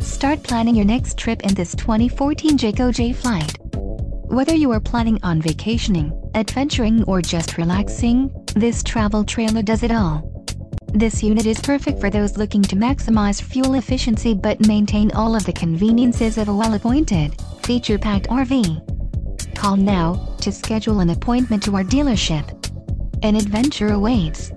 Start planning your next trip in this 2014 Jayco Jay Flight. Whether you are planning on vacationing, adventuring or just relaxing, this travel trailer does it all. This unit is perfect for those looking to maximize fuel efficiency but maintain all of the conveniences of a well-appointed, feature-packed RV. Call now to schedule an appointment to our dealership. An adventure awaits.